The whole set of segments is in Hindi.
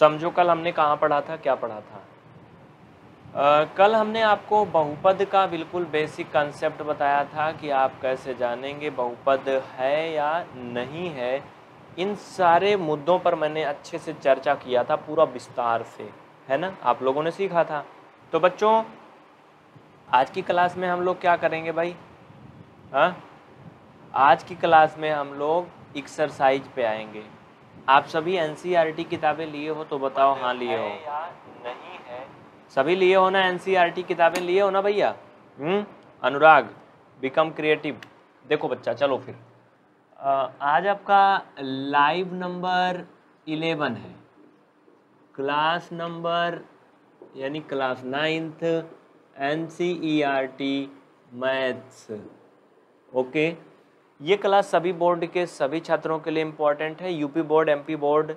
समझो कल हमने कहाँ पढ़ा था क्या पढ़ा था? आ, कल हमने आपको बहुपद का बिल्कुल बेसिक कंसेप्ट बताया था कि आप कैसे जानेंगे बहुपद है या नहीं है। इन सारे मुद्दों पर मैंने अच्छे से चर्चा किया था पूरा विस्तार से है ना? आप लोगों ने सीखा था। तो बच्चों आज की क्लास में हम लोग क्या करेंगे भाई? हाँ? आज की क्लास में हम लोग एक्सरसाइज पे आएँगे। आप सभी एन e किताबें लिए हो तो बताओ हाँ लिए हो। नहीं है। सभी लिए हो ना एन e किताबें? लिए हो ना भैया? हम्म? अनुराग बिकम क्रिएटिव देखो बच्चा चलो फिर। आज आपका लाइव नंबर इलेवन है। क्लास नंबर यानी class ninth N C E R T maths okay ये क्लास सभी बोर्ड के सभी छात्रों के लिए इंपॉर्टेंट है। UP board MP board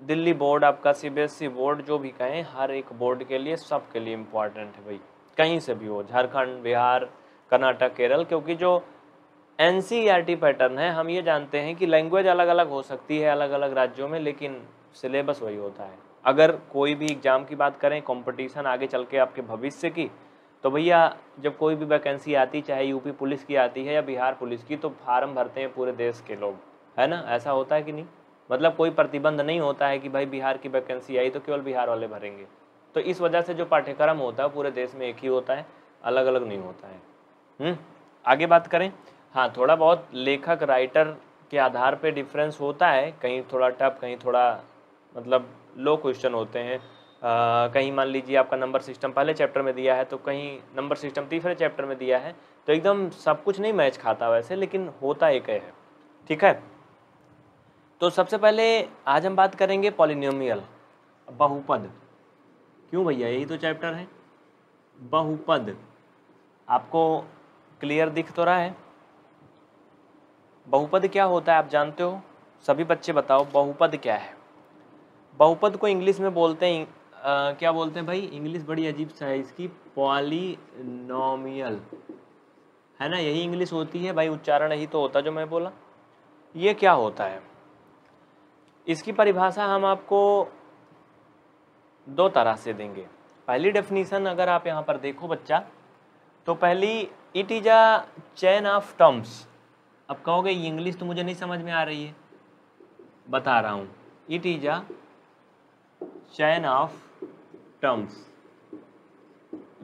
Delhi board आपका सीबीएसई बोर्ड जो भी कहें, हर एक बोर्ड के लिए सब के लिए इंपॉर्टेंट है भाई। कहीं से भी हो, झारखंड, बिहार, कर्नाटक, केरल, क्योंकि जो एन पैटर्न है, हम ये जानते हैं कि लैंग्वेज अलग अलग हो सकती है अलग अलग राज्यों में, लेकिन सिलेबस वही होता है। अगर कोई भी एग्ज़ाम की बात करें कंपटीशन आगे चल के आपके भविष्य की तो भैया, जब कोई भी वैकेंसी आती, चाहे यूपी पुलिस की आती है या बिहार पुलिस की तो फार्म भरते हैं पूरे देश के लोग। है ना? ऐसा होता है कि नहीं? मतलब कोई प्रतिबंध नहीं होता है कि भाई बिहार की वैकेंसी आई तो केवल बिहार वाले भरेंगे। तो इस वजह से जो पाठ्यक्रम होता है, पूरे देश में एक ही होता है अलग अलग नहीं होता है। हम्म? आगे बात करें? हाँ थोड़ा बहुत लेखक, राइटर के आधार पे डिफरेंस होता है। कहीं थोड़ा टफ कहीं थोड़ा मतलब लो क्वेश्चन होते हैं। कहीं मान लीजिए आपका नंबर सिस्टम पहले चैप्टर में दिया है तो कहीं नंबर सिस्टम तीसरे चैप्टर में दिया है तो एकदम सब कुछ नहीं मैच खाता वैसे, लेकिन होता एक है, ठीक है? तो सबसे पहले आज हम बात करेंगे पॉलिनोमियल बहुपद। क्यों भैया, यही तो चैप्टर है। बहुपद। आपको क्लियर दिख तो रहा है? बहुपद क्या होता है, आप जानते हो? सभी बच्चे बताओ, बहुपद क्या है? बहुपद को इंग्लिश में बोलते हैं क्या बोलते हैं भाई? इंग्लिश बड़ी अजीब सा है इसकी। पॉलीनोमियल है ना? यही इंग्लिश होती है भाई, उच्चारण यही तो होता जो मैं बोला। ये क्या होता है? इसकी परिभाषा हम आपको दो तरह से देंगे। पहली डेफिनीशन अगर आप यहाँ पर देखो बच्चा तो पहली it is a chain of terms अब कहोगे इंग्लिश तो मुझे नहीं समझ में आ रही है। बता रहा हूँ। It is a chain of terms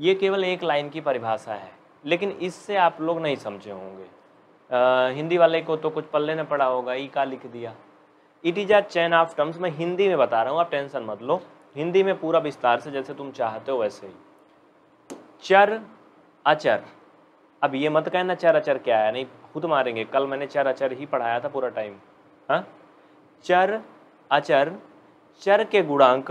ये केवल एक लाइन की परिभाषा है, लेकिन इससे आप लोग नहीं समझे होंगे। हिंदी वाले को तो कुछ पल्ले ने पढ़ा होगा, ई का लिख दिया। It is a chain of terms मैं हिंदी में बता रहा हूँ, आप टेंशन मत लो। हिंदी में पूरा विस्तार से जैसे तुम चाहते हो वैसे ही। चर, अचर। अब ये मत कहना चर, अचर क्या है? नहीं, खुद मारेंगे। कल मैंने चर, अचर ही पढ़ाया था पूरा टाइम हाँ? चर, अचर। चर के गुणांक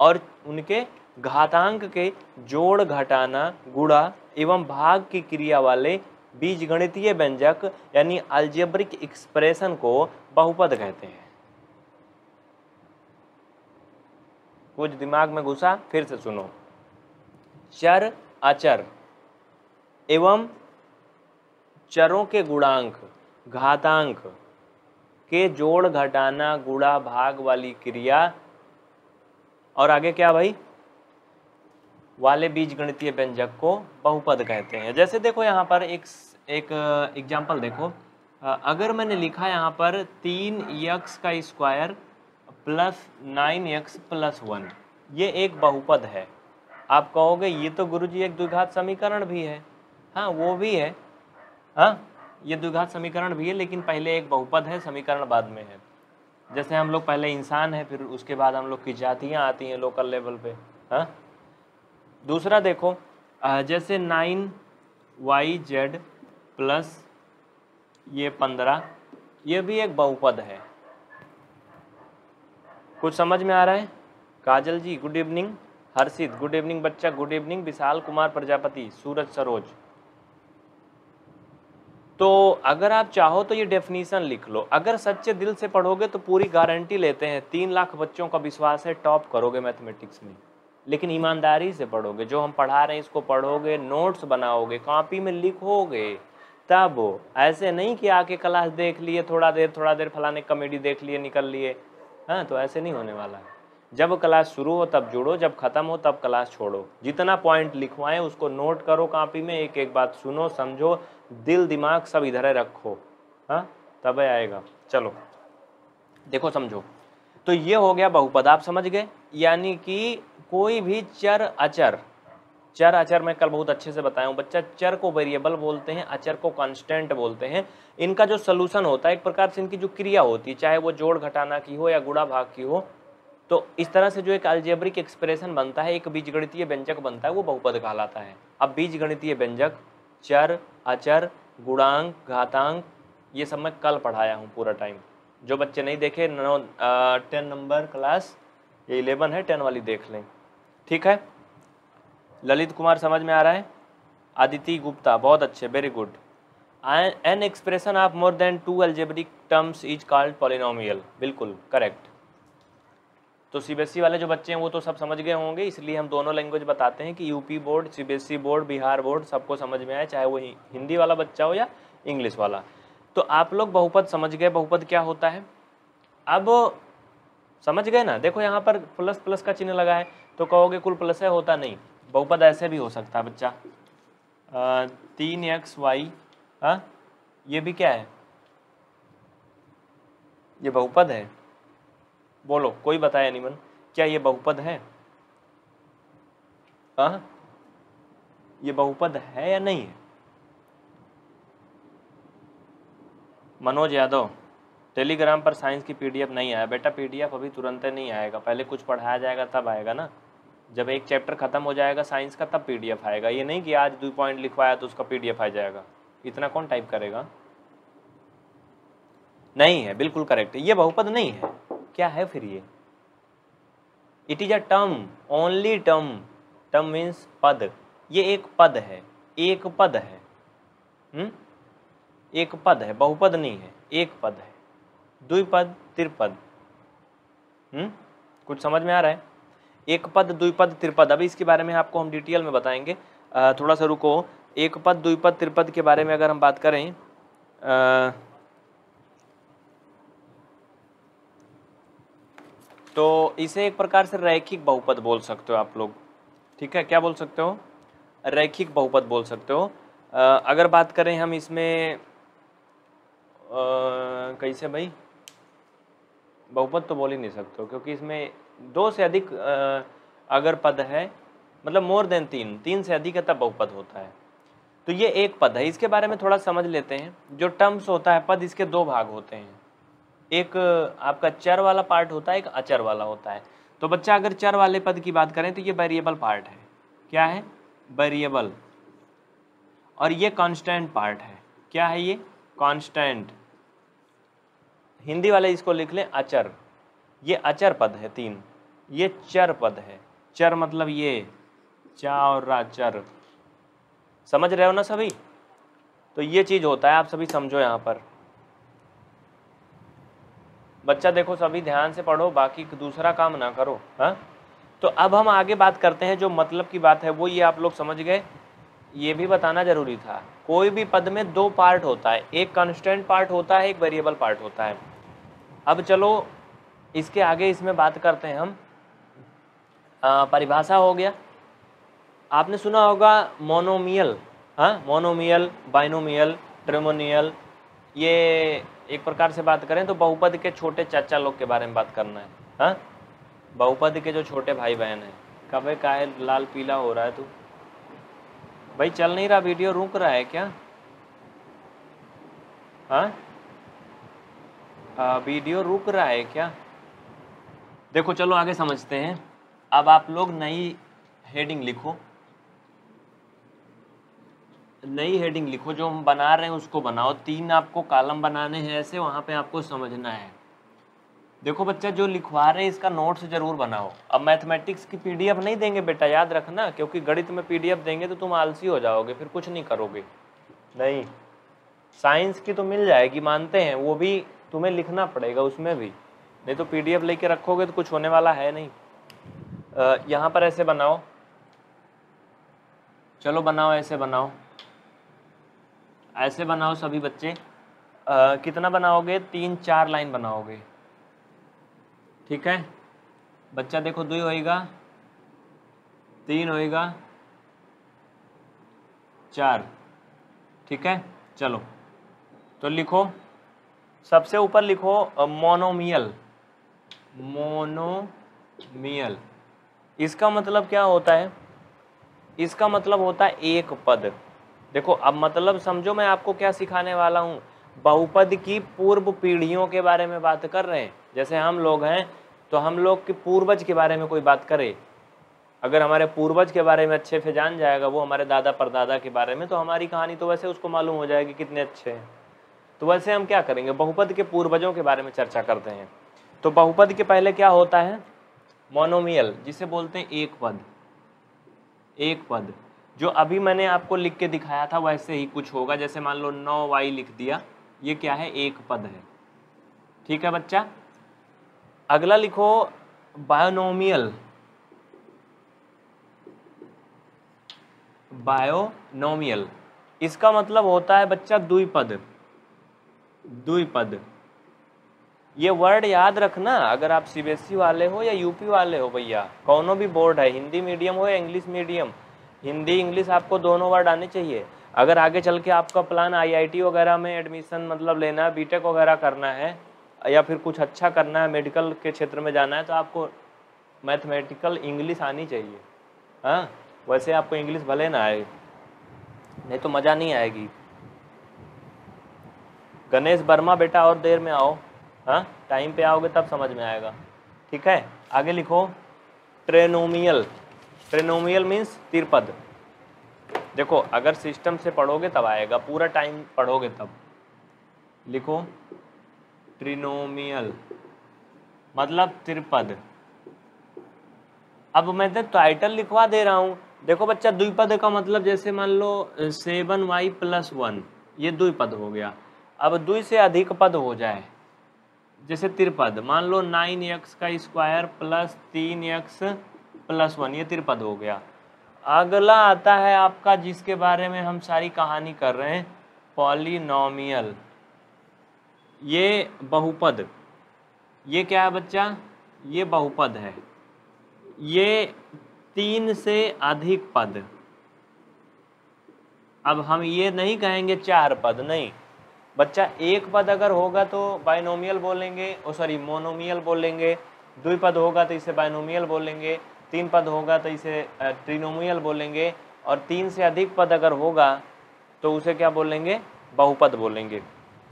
और उनके घातांक के जोड़ घटाना, गुणा एवं भाग की क्रिया वाले बीज गणितीय व्यंजक, यानी अल्जेब्रिक एक्सप्रेशन को बहुपद कहते हैं। कुछ दिमाग में घुसा, फिर से सुनो। चर, अचर एवं चरों के गुणांक, घातांक के जोड़ घटाना, गुणा, भाग वाली क्रिया और आगे क्या भाई? वाले बीज गणितीय व्यंजक को बहुपद कहते हैं। जैसे देखो यहाँ पर एक एक एग्ज़ाम्पल देखो। अगर मैंने लिखा यहाँ पर तीन यक्स का square plus nine x plus one ये एक बहुपद है। आप कहोगे, ये तो गुरुजी एक द्विघात समीकरण भी है। हाँ वो भी है। हाँ ये द्विघात समीकरण भी है, लेकिन पहले एक बहुपद है, समीकरण बाद में है। जैसे हम लोग पहले इंसान हैं, फिर उसके बाद हम लोग की जातियाँ आती हैं लोकल लेवल पे हाँ? दूसरा देखो जैसे नाइन वाई जेड प्लस ये पंद्रह, ये भी एक बहुपद है। कुछ समझ में आ रहा है? Kajal ji good evening Harshit good evening बच्चा गुड इवनिंग विशाल कुमार प्रजापति, सूरज सरोज। तो अगर आप चाहो तो ये डेफिनीशन लिख लो। अगर सच्चे दिल से पढ़ोगे तो पूरी गारंटी लेते हैं, तीन लाख बच्चों का विश्वास है टॉप करोगे मैथमेटिक्स में। लेकिन ईमानदारी से पढ़ोगे, जो हम पढ़ा रहे हैं इसको पढ़ोगे नोट्स बनाओगे कॉपी में लिखोगे, तब ऐसे नहीं कि आके क्लास देख लिए, थोड़ा देर थोड़ा देर फलाने कॉमेडी देख लिए, निकल लिए। हाँ तो ऐसे नहीं होने वाला है। जब क्लास शुरू हो तब जुड़ो, जब ख़त्म हो तब क्लास छोड़ो। जितना पॉइंट लिखवाएँ, उसको नोट करो कॉपी में एक एक बात सुनो, समझो, दिल, दिमाग सब इधर रखो। हाँ? तब आएगा। चलो। देखो, समझो। तो ये हो गया बहुपद, आप समझ गए? यानी कि कोई भी चर, अचर। चर, अचर मैं कल बहुत अच्छे से बताया हूँ। बच्चा, चर को वेरिएबल बोलते हैं, अचर को कांस्टेंट बोलते हैं। इनका जो सोल्यूशन होता है, एक प्रकार से इनकी जो क्रिया होती है, चाहे वो जोड़ घटाना की हो या गुड़ा भाग की हो तो इस तरह से जो एक अल्जेब्रिक एक्सप्रेशन बनता है, एक बीजगणितीय व्यंजक बनता है, वो बहुपद कहलाता है। अब बीजगणितीय व्यंजक, चर, अचर, गुणांक, घातांक, ये सब मैं कल पढ़ाया हूँ पूरा टाइम जो बच्चे नहीं देखे, नो टेन नंबर क्लास, ये इलेवन है, टेन वाली देख लें। ठीक है? ललित कुमार समझ में आ रहा है? आदिति गुप्ता, बहुत अच्छे very good an expression of more than two algebraic terms is called polynomial बिल्कुल करेक्ट तो सीबीएसई वाले जो बच्चे हैं, वो तो सब समझ गए होंगे, इसलिए हम दोनों लैंग्वेज बताते हैं कि UP board CBSE board Bihar board सबको समझ में आए, चाहे वो हिंदी वाला बच्चा हो या इंग्लिश वाला। तो आप लोग बहुपद समझ गए, बहुपद क्या होता है? अब समझ गए ना? देखो यहाँ पर प्लस प्लस का चिन्ह लगा है तो कहोगे कुल प्लस है, होता नहीं। बहुपद ऐसे भी हो सकता है, बच्चा। तीन एक्स वाई हाँ ये भी क्या है? ये बहुपद है। बोलो, कोई बताया नहीं मन क्या ये बहुपद है? हाँ? ये बहुपद है या नहीं है? मनोज यादव, टेलीग्राम पर साइंस की पीडीएफ नहीं आया। बेटा, पीडीएफ अभी तुरंत नहीं आएगा। पहले कुछ पढ़ाया जाएगा, तब आएगा ना। जब एक चैप्टर खत्म हो जाएगा साइंस का, तब पीडीएफ आएगा। ये नहीं कि आज दो पॉइंट लिखवाया तो उसका पीडीएफ आ जाएगा। इतना कौन टाइप करेगा? नहीं है, बिल्कुल करेक्ट ये बहुपद नहीं है। क्या है फिर ये? It is a term only term term means पद। ये एक पद है एक पद है। हुँ? एक पद है बहुपद नहीं है एक पद है। द्विपद त्रिपद। हम्म? कुछ समझ में आ रहा है? एक पद द्विपद त्रिपद। अभी इसके बारे में आपको हम डिटेल में बताएँगे। आ, थोड़ा सा रुको। एक पद द्विपद त्रिपद के बारे में अगर हम बात करें आ, तो इसे एक प्रकार से रैखिक बहुपद बोल सकते हो आप लोग। ठीक है? क्या बोल सकते हो? रैखिक बहुपद बोल सकते हो। आ, अगर बात करें हम इसमें आ, कैसे भाई? बहुपद तो बोल ही नहीं सकते क्योंकि इसमें दो से अधिक आ, अगर पद है मतलब मोर देन तीन तीन से अधिक तब बहुपद होता है। तो ये एक पद है। इसके बारे में थोड़ा समझ लेते हैं। जो टर्म्स होता है पद इसके दो भाग होते हैं। एक, आपका चर वाला पार्ट होता है, एक अचर वाला होता है। तो बच्चा, अगर चर वाले पद की बात करें तो ये वेरिएबल पार्ट है। क्या है? वेरिएबल और ये कांस्टेंट पार्ट है। क्या है ये? कांस्टेंट हिंदी वाले इसको लिख लें, अचर। ये अचर पद है, तीन। ये चर पद है। चर मतलब ये। चा और रा, चर। समझ रहे हो ना सभी? तो ये चीज़ होता है, आप सभी समझो यहाँ पर। बच्चा देखो, सभी ध्यान से पढ़ो, बाकी दूसरा काम ना करो हाँ? तो अब हम आगे बात करते हैं, जो मतलब की बात है, वो ये आप लोग समझ गए। ये भी बताना ज़रूरी था। कोई भी पद में दो पार्ट होता है। एक कांस्टेंट पार्ट होता है, एक वेरिएबल पार्ट होता है। अब चलो, इसके आगे इसमें बात करते हैं हम। परिभाषा हो गया। आपने सुना होगा मोनोमियल हाँ? मोनोमियल बाइनोमियल ट्रेमोनियल ये एक प्रकार से बात करें तो बहुपद के छोटे चाचा लोग के बारे में बात करना है। हाँ? बहुपद के जो छोटे भाई बहन हैं, कब का लाल पीला हो रहा है तू? भाई, चल नहीं रहा वीडियो, रुक रहा है क्या? हाँ? वीडियो रुक रहा है क्या? देखो, चलो आगे समझते हैं। अब आप लोग नई हेडिंग लिखो। नई हेडिंग लिखो, जो हम बना रहे हैं उसको बनाओ। तीन आपको कॉलम बनाने हैं ऐसे, वहाँ पे आपको समझना है। देखो बच्चा, जो लिखवा रहे हैं, इसका नोट्स ज़रूर बनाओ। अब मैथमेटिक्स की पीडीएफ नहीं देंगे बेटा, याद रखना, क्योंकि गणित में पीडीएफ देंगे तो तुम आलसी हो जाओगे, फिर कुछ नहीं करोगे। नहीं। साइंस की तो मिल जाएगी, मानते हैं, वो भी तुम्हें लिखना पड़ेगा उसमें भी। नहीं तो पीडीएफ लेके रखोगे तो कुछ होने वाला है नहीं। यहाँ पर ऐसे बनाओ। चलो, बनाओ, ऐसे बनाओ। ऐसे बनाओ सभी बच्चे। आ, कितना बनाओगे? तीन चार लाइन बनाओगे। ठीक है? बच्चा देखो दो होएगा तीन होएगा चार। ठीक है? चलो। तो लिखो। सबसे ऊपर लिखो मोनोमियल मोनोमियल इसका मतलब क्या होता है? इसका मतलब होता है एक पद। देखो, अब मतलब समझो मैं आपको क्या सिखाने वाला हूँ। बहुपद की पूर्व पीढ़ियों के बारे में बात कर रहे हैं। जैसे हम लोग हैं तो हम लोग के पूर्वज के बारे में कोई बात करे। अगर हमारे पूर्वज के बारे में अच्छे से जान जाएगा, वो हमारे दादा परदादा के बारे में तो हमारी कहानी तो वैसे उसको मालूम हो जाएगी कितने अच्छे हैं। तो वैसे हम क्या करेंगे? बहुपद के पूर्वजों के बारे में चर्चा करते हैं। तो बहुपद के पहले क्या होता है? मोनोमियल, जिसे बोलते हैं एक पद। एक पद। जो अभी मैंने आपको लिख के दिखाया था, वैसे ही कुछ होगा। जैसे मान लो नौ वाई लिख दिया, ये क्या है? एक पद है। ठीक है बच्चा? अगला लिखो, बायोनोमियल। बायोनोमियल। इसका मतलब होता है बच्चा द्विपद। द्विपद। ये वर्ड याद रखना, अगर आप सीबीएसई वाले हो या यूपी वाले हो भैया, कौनों भी बोर्ड है, हिंदी मीडियम हो या इंग्लिश मीडियम हिंदी, इंग्लिश आपको दोनों वर्ड आने चाहिए। अगर आगे चल के आपका प्लान आईआईटी वगैरह में एडमिशन मतलब लेना है बीटेक वगैरह करना है, या फिर कुछ अच्छा करना है मेडिकल के क्षेत्र में जाना है तो आपको मैथमेटिकल इंग्लिश आनी चाहिए। हाँ वैसे आपको इंग्लिश भले ना आए, नहीं तो मज़ा नहीं आएगी। गणेश वर्मा बेटा और देर में आओ। हाँ टाइम पे आओगे तब समझ में आएगा। ठीक है, आगे लिखो। ट्रेनोमियल ट्रेनोमियल मीन्स तिरपद देखो, अगर सिस्टम से पढ़ोगे तब आएगा, पूरा टाइम पढ़ोगे तब। लिखो ट्रिनोमियल मतलब तिरपद अब मैं तो टाइटल लिखवा दे रहा हूँ। देखो बच्चा, द्विपद का मतलब जैसे मान लो, सेवन वाई प्लस वन ये द्विपद हो गया। अब दुई से अधिक पद हो जाए, जैसे त्रिपद मान लो नाइन एक्स का स्क्वायर प्लस तीन एक्स प्लस वन, ये तिरपद हो गया। अगला आता है आपका जिसके बारे में हम सारी कहानी कर रहे हैं, पॉलिनोमियल। ये बहुपद। ये क्या है बच्चा? ये बहुपद है। ये तीन से अधिक पद। अब हम ये नहीं कहेंगे चार पद, नहीं। बच्चा, एक पद अगर होगा तो बाइनोमियल बोलेंगे, ओ सॉरी, मोनोमियल बोलेंगे। द्विपद होगा तो इसे बाइनोमियल बोलेंगे। तीन पद होगा तो इसे ट्रिनोमियल बोलेंगे, और तीन से अधिक पद अगर होगा तो उसे क्या बोलेंगे? बहुपद बोलेंगे।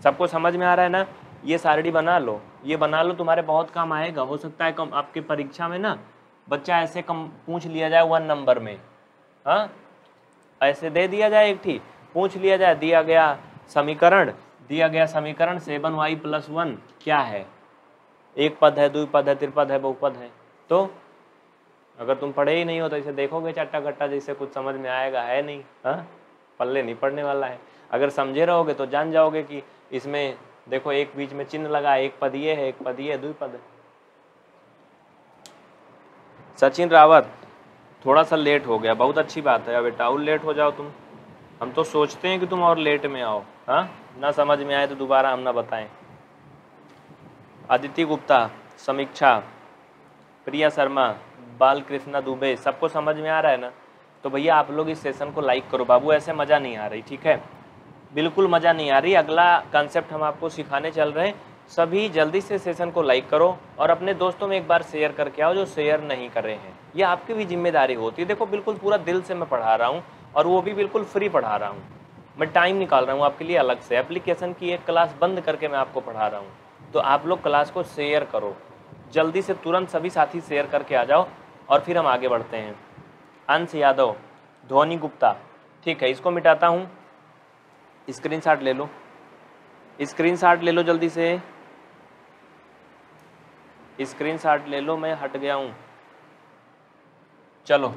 सबको समझ में आ रहा है ना? ये सारड़ी बना लो। ये बना लो, तुम्हारे बहुत काम आएगा। हो सकता है कम, आपके परीक्षा में ना, बच्चा ऐसे कम पूछ लिया जाए वन नंबर में। हाँ? ऐसे दे दिया जाए एक ठीक। पूछ लिया जाए, दिया गया समीकरण। दिया गया समीकरण सेवन वाई प्लस वन क्या है? एक पद है, दो पद है, त्रिपद है, बहुपद है। तो अगर तुम पढ़े ही नहीं हो तो इसे देखोगे चट्टा गट्टा जैसे कुछ समझ में आएगा, है नहीं हाँ? पल्ले नहीं पढ़ने वाला है। अगर समझे रहोगे तो जान जाओगे कि इसमें देखो एक बीच में चिन्ह लगा, एक पद ये है, एक पद ये दो पद सचिन रावत, थोड़ा सा लेट हो गया, बहुत अच्छी बात है। बेटा और लेट हो जाओ तुम। हम तो सोचते हैं कि तुम और लेट में आओ हाँ? ना समझ में आए तो दोबारा हम ना बताएँ। अदिति गुप्ता, समीक्षा। प्रिया शर्मा बाल कृष्णा दुबे, सबको समझ में आ रहा है ना? तो भैया, आप लोग इस सेशन को लाइक करो। बाबू, ऐसे मज़ा नहीं आ रही, ठीक है? बिल्कुल मज़ा नहीं आ रही। अगला कंसेप्ट हम आपको सिखाने चल रहे हैं। सभी जल्दी से सेशन को लाइक करो और अपने दोस्तों में एक बार शेयर करके आओ जो शेयर नहीं कर रहे हैं। ये आपकी भी ज़िम्मेदारी होती है। देखो, बिल्कुल पूरा दिल से मैं पढ़ा रहा हूँ और वो भी बिल्कुल फ्री पढ़ा रहा हूँ। मैं टाइम निकाल रहा हूँ आपके लिए अलग से। एप्लीकेशन की एक क्लास बंद करके मैं आपको पढ़ा रहा हूँ। तो आप लोग क्लास को शेयर करो। जल्दी से तुरंत सभी साथी शेयर करके आ जाओ और फिर हम आगे बढ़ते हैं। अंश यादव, धोनी गुप्ता। ठीक है, इसको मिटाता हूँ। स्क्रीन शॉट ले लो। स्क्रीन शॉट ले लो जल्दी से। स्क्रीन शॉट ले लो, मैं हट गया हूँ। चलो,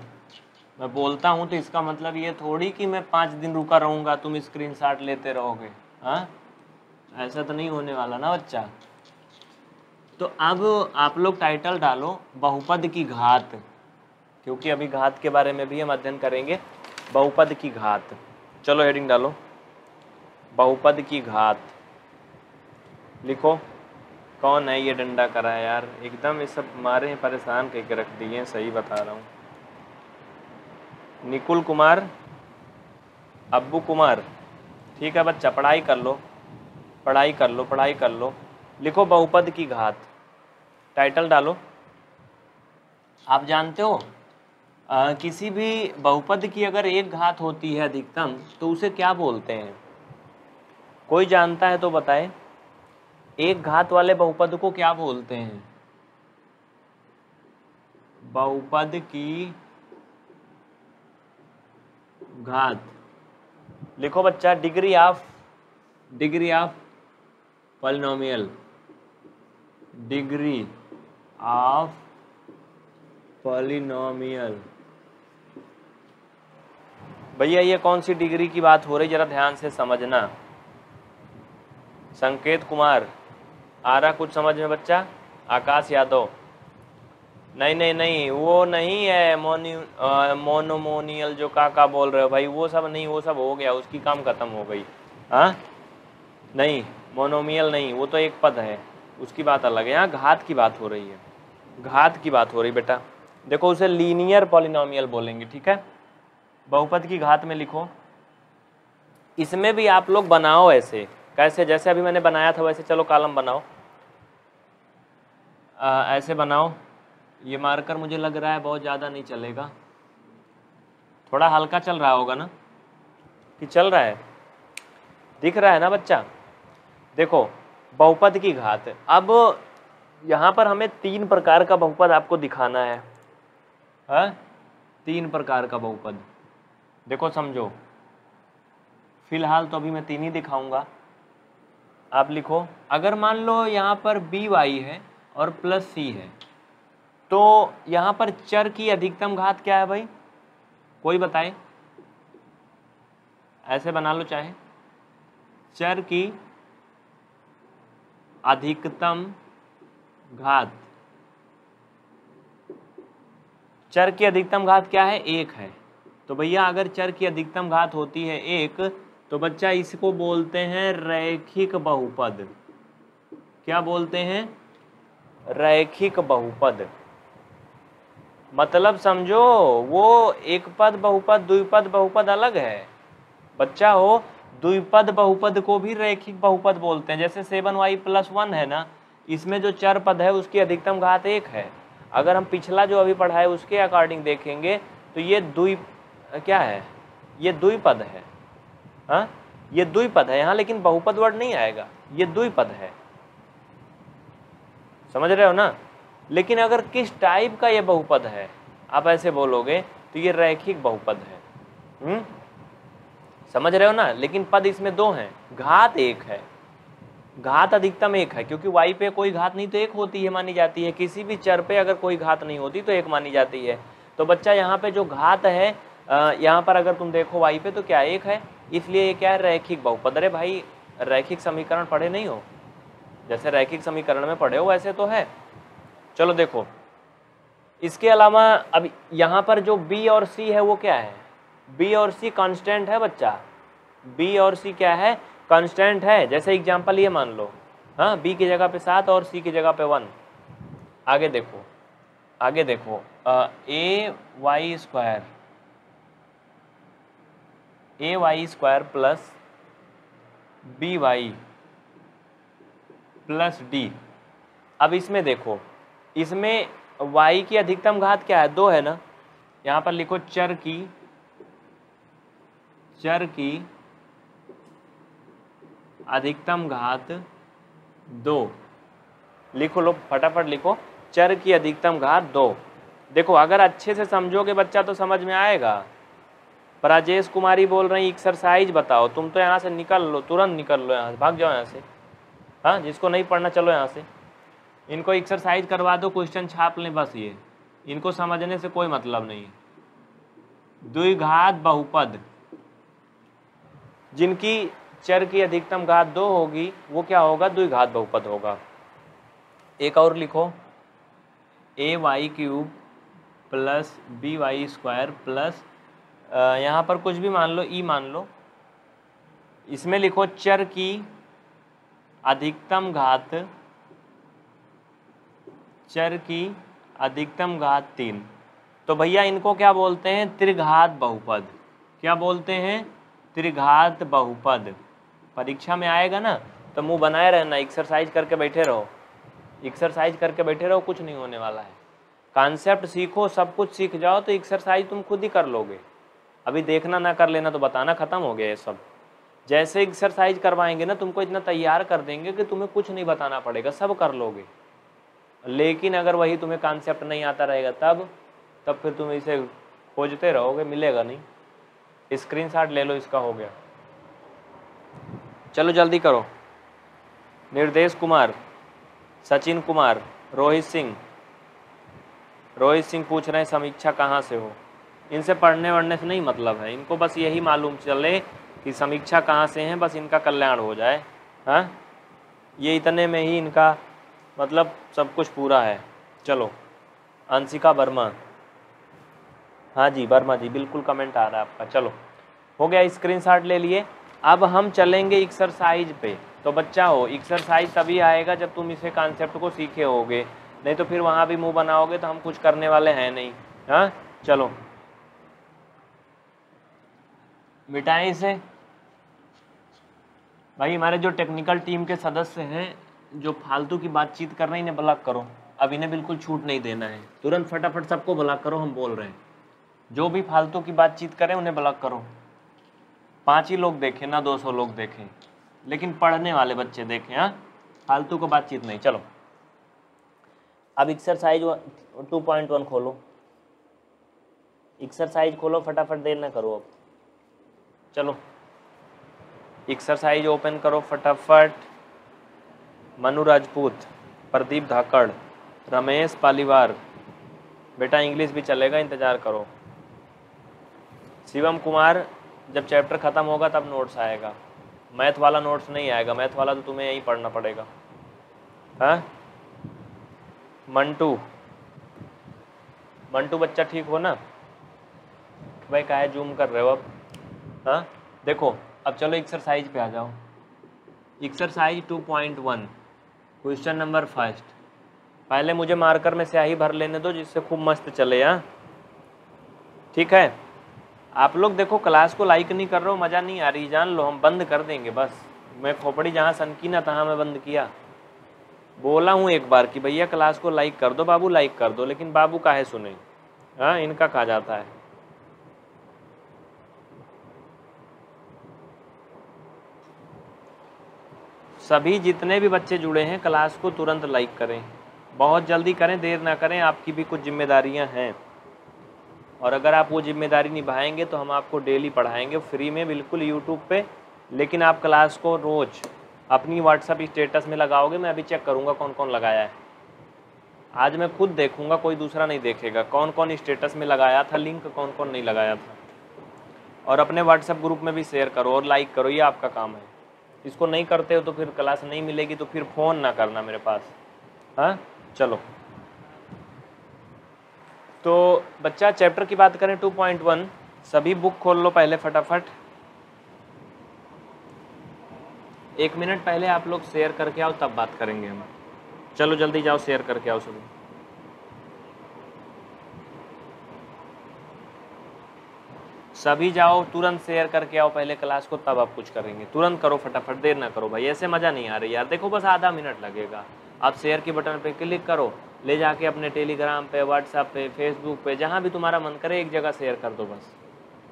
मैं बोलता हूँ तो इसका मतलब ये थोड़ी कि मैं पाँच दिन रुका रहूँगा, तुम स्क्रीन शॉट लेते रहोगे हाँ? ऐसा तो नहीं होने वाला ना, बच्चा। तो अब आप लोग टाइटल डालो, बहुपद की घात, क्योंकि अभी घात के बारे में भी हम अध्ययन करेंगे। बहुपद की घात। चलो हेडिंग डालो। बहुपद की घात। लिखो, कौन है ये डंडा करा है यार? एकदम ये सब मारे हैं, परेशान कह के रख दिए हैं, सही बता रहा हूँ। निकुल कुमार, अब्बू कुमार। ठीक है, बच्चा, पढ़ाई कर लो। पढ़ाई कर लो, पढ़ाई कर लो। लिखो बहुपद की घात। टाइटल डालो। आप जानते हो आ, किसी भी बहुपद की अगर एक घात होती है अधिकतम तो उसे क्या बोलते हैं? कोई जानता है तो बताए। एक घात वाले बहुपद को क्या बोलते हैं? बहुपद की घात। लिखो बच्चा degree of degree of polynomial. Degree of polynomial. भैया, ये कौन सी डिग्री की बात हो रही जरा ध्यान से समझना। संकेत कुमार, आ रहा कुछ समझ में बच्चा? आकाश यादव। नहीं नहीं नहीं, वो नहीं है, मोनी मोनोमोनियल जो काका बोल रहे हो भाई, वो सब नहीं, वो सब हो गया, उसकी काम खत्म हो गई। हाँ? नहीं, मोनोमियल नहीं, वो तो एक पद है। उसकी बात अलग है यहाँ घात की बात हो रही है। घात की बात हो रही बेटा। देखो उसे लीनियर पॉलिनोमियल बोलेंगे ठीक है? बहुपद की घात में लिखो। इसमें भी आप लोग बनाओ ऐसे। कैसे? जैसे अभी मैंने बनाया था वैसे चलो कालम बनाओ। आ, ऐसे बनाओ। ये मार्कर मुझे लग रहा है बहुत ज़्यादा नहीं चलेगा। थोड़ा हल्का चल रहा होगा ना? कि चल रहा है? दिख रहा है ना बच्चा? देखो बहुपद की घात। अब यहाँ पर हमें तीन प्रकार का बहुपद आपको दिखाना है। हा? तीन प्रकार का बहुपद। देखो, समझो। फ़िलहाल तो अभी मैं तीन ही दिखाऊँगा। आप लिखो, अगर मान लो यहाँ पर बी वाई है और प्लस सी है तो यहाँ पर चर की अधिकतम घात क्या है भाई? कोई बताए? ऐसे बना लो चाहे। चर की अधिकतम घात। चर की अधिकतम घात क्या है? एक है। तो भैया, अगर चर की अधिकतम घात होती है एक तो बच्चा इसको बोलते हैं रैखिक बहुपद। क्या बोलते हैं? रैखिक बहुपद। मतलब समझो, वो एक पद, बहुपद, द्विपद, बहुपद अलग है। बच्चा हो द्विपद बहुपद को भी रैखिक बहुपद बोलते हैं। जैसे सेवन वाई प्लस वन है ना, इसमें जो चर पद है, उसकी अधिकतम घात एक है। अगर हम पिछला जो अभी पढ़ा है, उसके अकॉर्डिंग देखेंगे तो ये द्वि, क्या है? ये द्विपद है। हाँ? ये द्विपद है। यहाँ लेकिन बहुपद वर्ड नहीं आएगा। ये द्विपद है। समझ रहे हो ना? लेकिन अगर किस टाइप का ये बहुपद है, आप ऐसे बोलोगे तो ये रैखिक बहुपद है। हुँ? समझ रहे हो ना? लेकिन पद इसमें दो हैं। घात एक है। घात अधिकतम एक है, क्योंकि वाई पे कोई घात नहीं तो एक होती है मानी जाती है। किसी भी चर पे अगर कोई घात नहीं होती तो एक मानी जाती है। तो बच्चा, यहाँ पे जो घात है यहाँ पर अगर तुम देखो वाई पे तो क्या एक है? इसलिए ये क्या है? रैखिक बहुपद। अरे भाई, रैखिक समीकरण पढ़े नहीं हो? जैसे रैखिक समीकरण में पढ़े हो, वैसे तो है। चलो देखो। इसके अलावा, अब यहाँ पर जो बी और सी है, वो क्या है? बी और सी कांस्टेंट है बच्चा। बी और सी क्या है? कांस्टेंट है। जैसे एग्जांपल ये मान लो। हाँ बी की जगह पे सात और सी की जगह पे वन। आगे देखो। आगे देखो। A y square a y square plus b y plus d अब इसमें देखो। इसमें y की अधिकतम घात क्या है? दो है ना? यहाँ पर लिखो चर की चर की अधिकतम घात दो। लिखो लो फटाफट लिखो। चर की अधिकतम घात दो। देखो, अगर अच्छे से समझोगे बच्चा तो समझ में आएगा। राजेश कुमारी बोल रही एक्सरसाइज बताओ। तुम तो यहाँ से निकल लो, तुरंत निकल लो यहाँ से, भाग जाओ यहाँ से। हाँ जिसको नहीं पढ़ना चलो यहाँ से। इनको एक्सरसाइज करवा दो क्वेश्चन छाप लें बस ये। इनको समझने से कोई मतलब नहीं द्विघात बहुपद। जिनकी चर की अधिकतम घात दो होगी, वो क्या होगा? द्विघात बहुपद होगा। एक और लिखो। A y cube plus b y square plus यहाँ पर कुछ भी मान लो, ई मान लो। इसमें लिखो, चर की अधिकतम घात, चर की अधिकतम घात तीन। तो भैया इनको क्या बोलते हैं? त्रिघात बहुपद। क्या बोलते हैं? त्रिघात बहुपद। परीक्षा में आएगा ना तो मुँह बनाए रहना एक्सरसाइज करके बैठे रहो। एक्सरसाइज करके बैठे रहो, कुछ नहीं होने वाला है। कॉन्सेप्ट सीखो, सब कुछ सीख जाओ तो एक्सरसाइज तुम खुद ही कर लोगे। अभी देखना ना कर लेना तो बताना ख़त्म हो गया ये सब। जैसे एक्सरसाइज करवाएँगे ना, तुमको इतना तैयार कर देंगे कि तुम्हें कुछ नहीं बताना पड़ेगा, सब कर लोगे। लेकिन अगर वही तुम्हें कॉन्सेप्ट नहीं आता रहेगा तब तब फिर तुम इसे खोजते रहोगे, मिलेगा नहीं। स्क्रीन शॉट ले लो, इसका हो गया। चलो जल्दी करो। निर्देश कुमार, सचिन कुमार, रोहित सिंह। रोहित सिंह पूछ रहे हैं, समीक्षा कहाँ से हो? इनसे पढ़ने वढ़ने से नहीं मतलब है। इनको बस यही मालूम चले कि समीक्षा कहाँ से हैं, बस इनका कल्याण हो जाए। हाँ? ये इतने में ही इनका मतलब सब कुछ पूरा है। चलो, अंशिका वर्मा। हाँ जी, वर्मा जी, बिल्कुल कमेंट आ रहा है आपका। चलो, हो गया स्क्रीनशॉट ले लिए। अब हम चलेंगे एक्सरसाइज पे। तो बच्चा हो एक्सरसाइज तभी आएगा जब तुम इसे कॉन्सेप्ट को सीखे होगे। नहीं तो फिर वहाँ भी मुँह बनाओगे तो हम कुछ करने वाले हैं नहीं। हाँ? चलो। मिटाएँ इसे। भाई, हमारे जो टेक्निकल टीम के सदस्य हैं, जो फालतू की बातचीत कर रहे हैं, इन्हें ब्लॉक करो। अब इन्हें बिल्कुल छूट नहीं देना है। तुरंत फटाफट सबको ब्लॉक करो, हम बोल रहे हैं। जो भी फालतू की बातचीत करें, उन्हें ब्लॉक करो। पाँच ही लोग देखें ना, दो सौ लोग देखें। लेकिन पढ़ने वाले बच्चे देखें हाँ? फालतू को बातचीत नहीं, चलो। अब एक्सरसाइज टू पॉइंट वन खोलो। एक्सरसाइज खोलो, फटाफट देर ना करो अब। चलो। एक्सरसाइज ओपन करो, फटाफट। मनु राजपूत, प्रदीप धाकड़, रमेश पालीवार। बेटा इंग्लिश भी चलेगा, इंतज़ार करो। शिवम कुमार, जब चैप्टर ख़त्म होगा तब नोट्स आएगा। मैथ वाला नोट्स नहीं आएगा। मैथ वाला तो तुम्हें यहीं पढ़ना पड़ेगा। हाँ? मंटू। मंटू बच्चा ठीक हो ना? भाई काहे जूम कर रहे हो अब? हाँ? देखो, अब चलो एक्सरसाइज पे आ जाओ। Exercise two point one question number first पहले मुझे मार्कर में स्याही भर लेने दो, जिससे खूब मस्त चले हाँ? ठीक है? आप लोग देखो क्लास को लाइक नहीं कर रहे हो, मज़ा नहीं आ रही, जान लो, हम बंद कर देंगे बस। मैं खोपड़ी जहाँ सनकी ना, तहाँ मैं बंद किया। बोला हूँ एक बार कि भैया क्लास को लाइक कर दो, बाबू लाइक कर दो, लेकिन बाबू काहे सुने? हाँ इनका कहा जाता है। सभी जितने भी बच्चे जुड़े हैं क्लास को तुरंत लाइक करें। बहुत जल्दी करें, देर ना करें, आपकी भी कुछ जिम्मेदारियाँ हैं। और अगर आप वो ज़िम्मेदारी निभाएँगे तो हम आपको डेली पढ़ाएँगे, फ्री में बिल्कुल यूट्यूब पे। लेकिन आप क्लास को रोज़ अपनी व्हाट्सअप स्टेटस में लगाओगे, मैं अभी चेक करूँगा कौन कौन लगाया है। आज मैं खुद देखूँगा, कोई दूसरा नहीं देखेगा। कौन कौन स्टेटस में लगाया था लिंक कौन कौन नहीं लगाया था। और अपने व्हाट्सएप ग्रुप में भी शेयर करो और लाइक करो, ये आपका काम है। इसको नहीं करते हो तो फिर क्लास नहीं मिलेगी तो फिर फ़ोन ना करना मेरे पास। हाँ? चलो। तो बच्चा चैप्टर की बात करें 2.1 सभी बुक खोल लो पहले फटाफट। एक मिनट पहले आप लोग शेयर करके आओ, तब बात करेंगे हम। चलो, जल्दी जाओ शेयर करके आओ सभी। सभी जाओ, तुरंत शेयर करके आओ पहले क्लास को, तब आप कुछ करेंगे। तुरंत करो फटाफट, देर ना करो भाई, ऐसे मज़ा नहीं आ रही यार। देखो, बस आधा मिनट लगेगा। आप शेयर के बटन पे क्लिक करो। ले जाके अपने टेलीग्राम पे व्हाट्सएप पे फेसबुक पे, जहाँ भी तुम्हारा मन करे, एक जगह शेयर कर दो बस।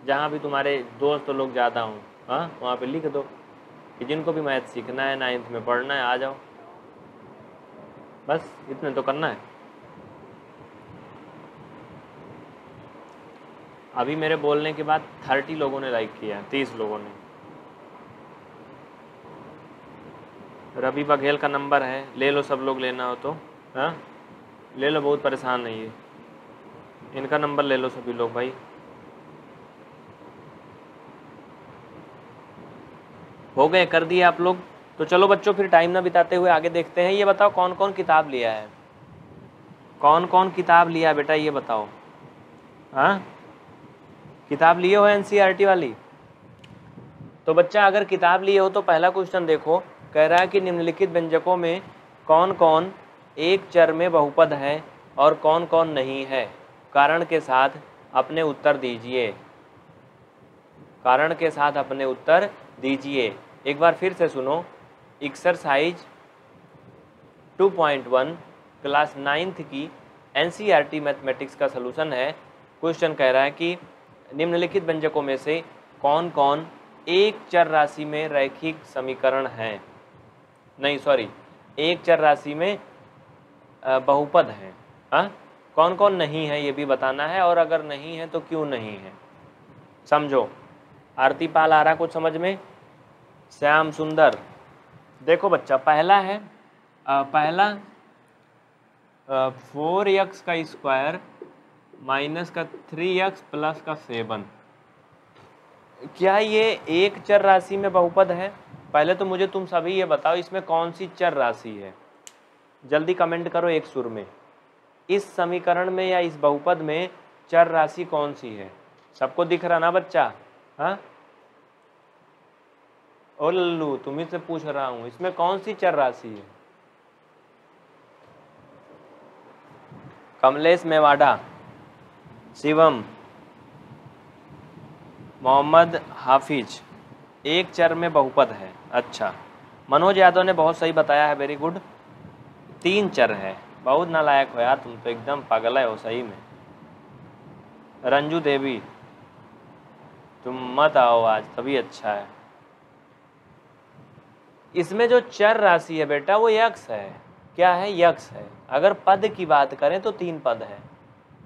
जहाँ भी तुम्हारे दोस्त लोग ज़्यादा हों हाँ वहाँ पे लिख दो कि जिनको भी मैथ सीखना है नाइन्थ में पढ़ना है, आ जाओ। बस, इतने तो करना है। अभी मेरे बोलने के बाद थर्टी लोगों ने लाइक किया, तीस लोगों ने। रवि बघेल का नंबर है, ले लो सब लोग लेना हो तो हाँ। ले लो, बहुत परेशान है ये। इनका नंबर ले लो सभी लोग भाई। हो गए, कर दिए आप लोग। तो चलो बच्चों, फिर टाइम ना बिताते हुए आगे देखते हैं। ये बताओ कौन कौन किताब लिया है? कौन कौन किताब लिया बेटा, ये बताओ। हाँ? किताब लिए हो एन e वाली? तो बच्चा, अगर किताब लिए हो तो पहला क्वेश्चन देखो। कह रहा है कि निम्नलिखित व्यंजकों में कौन कौन एक चर में बहुपद है और कौन कौन नहीं है। कारण के साथ अपने उत्तर दीजिए। कारण के साथ अपने उत्तर दीजिए। एक बार फिर से सुनो। एक्सरसाइज 2.1 क्लास नाइन्थ की एन मैथमेटिक्स का सलूशन है। क्वेश्चन कह रहा है कि निम्नलिखित व्यंजकों में से कौन कौन एक चर राशि में रैखिक समीकरण है? नहीं सॉरी एक चर राशि में बहुपद है। हाँ? कौन कौन नहीं है ये भी बताना है और अगर नहीं है तो क्यों नहीं है? समझो। आरती पाल आ रहा कुछ समझ में? श्याम सुंदर। देखो बच्चा पहला है आ, पहला फोर एक्स का स्क्वायर माइनस का थ्री एक्स प्लस का सेवन। क्या ये एक चर राशि में बहुपद है? पहले तो मुझे तुम सभी ये बताओ इसमें कौन सी चर राशि है? जल्दी कमेंट करो एक सुर में। इस समीकरण में या इस बहुपद में चर राशि कौन सी है? सबको दिख रहा ना बच्चा? हाँ? ओ लल्लू, तुम्ही से पूछ रहा हूँ, इसमें कौन सी चर राशि है? कमलेश मेवाडा, शिवम, मोहम्मद हाफिज, एक चर में बहुपद है। अच्छा। मनोज यादव ने बहुत सही बताया है वेरी गुड तीन चर है। बहुत नालायक हो यार तुम तो एकदम पागल है हो सही में। रंजू देवी, तुम मत आओ आज, तभी अच्छा है। इसमें जो चर राशि है बेटा, वो यक्ष है। क्या है? यक्स है। अगर पद की बात करें तो तीन पद है।